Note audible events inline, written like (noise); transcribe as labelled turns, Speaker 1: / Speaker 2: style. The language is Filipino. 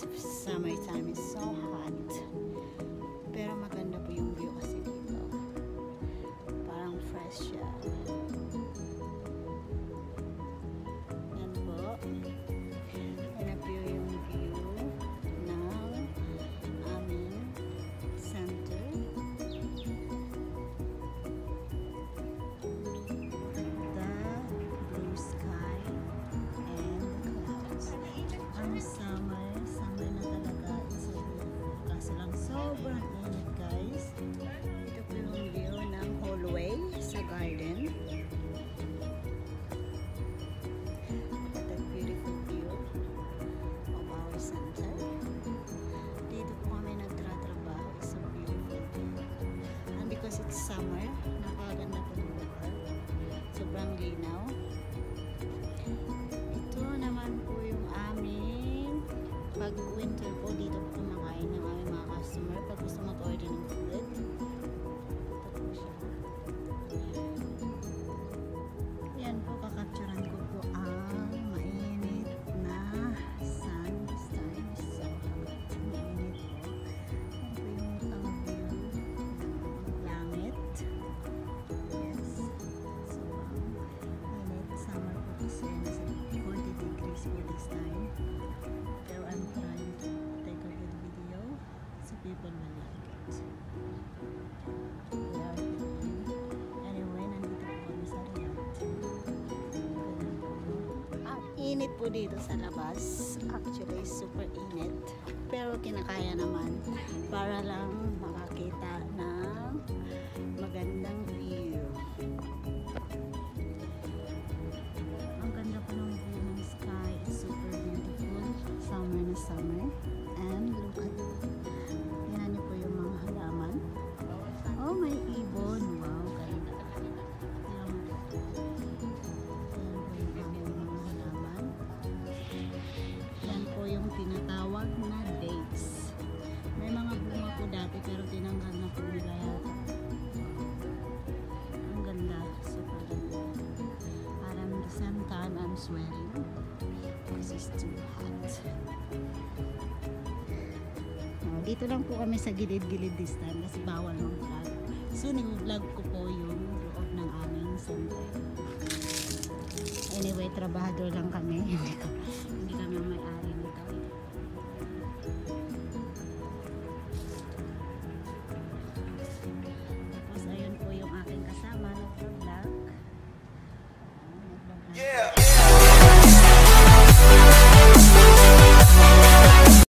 Speaker 1: because summertime is so hot. Pero maganda po yung view kasi dito. Parang fresh siya. Sobrang init guys. Ito po yung view ng hallway sa garden. What a beautiful view of our center. Dito po kami nagtratrabaho. It's so beautiful view. And because it's summer, nakaganda po yung lugar. Sobrang linaw. people will like Anyway, nandito po kami sa Riyadh. Ang init po dito sa labas. Actually, super init. Pero kinakaya naman para lang makakita one I'm sweating. Because it's too hot. Oh, dito lang po kami sa gilid-gilid this time kasi bawal mag vlog soon i-vlog ko po yung loob ng aming center anyway trabahador lang kami. (laughs)